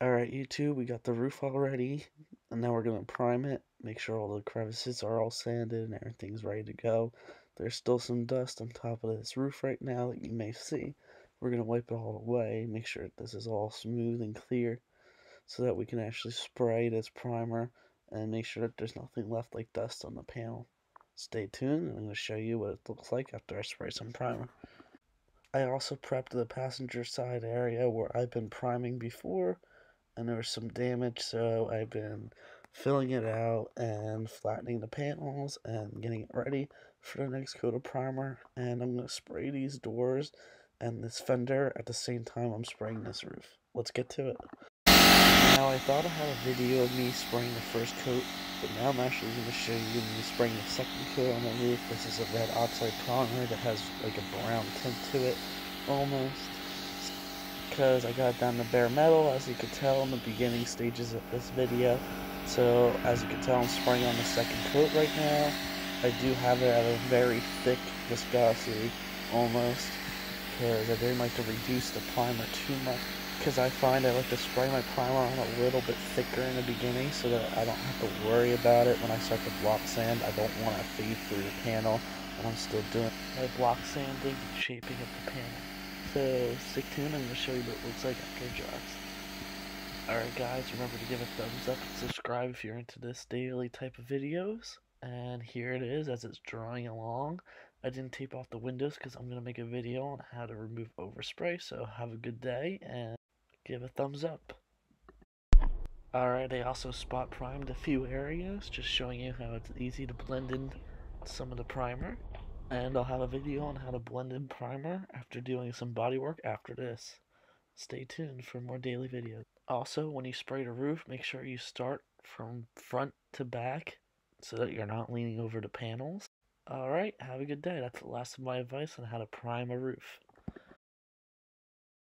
Alright YouTube, we got the roof already, and now we're going to prime it, make sure all the crevices are all sanded and everything's ready to go. There's still some dust on top of this roof right now that you may see. We're going to wipe it all away, make sure this is all smooth and clear, so that we can actually spray this primer and make sure that there's nothing left like dust on the panel. Stay tuned, I'm going to show you what it looks like after I spray some primer. I also prepped the passenger side area where I've been priming before and there was some damage, so I've been filling it out and flattening the panels and getting it ready for the next coat of primer. And I'm going to spray these doors and this fender at the same time I'm spraying this roof. Let's get to it. Now I thought I had a video of me spraying the first coat, but now I'm actually going to show you me spraying the second coat on the roof. This is a red oxide primer that has like a brown tint to it, almost because I got down to bare metal as you could tell in the beginning stages of this video. So as you can tell I'm spraying on the second coat right now. I do have it at a very thick viscosity almost because I didn't like to reduce the primer too much because I find I like to spray my primer on a little bit thicker in the beginning so that I don't have to worry about it when I start to block sand. I don't want to fade through the panel and I'm still doing my block sanding and shaping of the panel. So stick tuned, I'm going to show you what it looks like after dries. Alright guys, remember to give a thumbs up and subscribe if you're into this daily type of videos. And here it is as it's drying along. I didn't tape off the windows because I'm going to make a video on how to remove overspray. So have a good day and give a thumbs up. Alright, I also spot primed a few areas, just showing you how it's easy to blend in some of the primer and I'll have a video on how to blend in primer after doing some body work after this. Stay tuned for more daily videos. Also, when you spray the roof, make sure you start from front to back so that you're not leaning over the panels. Alright, have a good day. That's the last of my advice on how to prime a roof.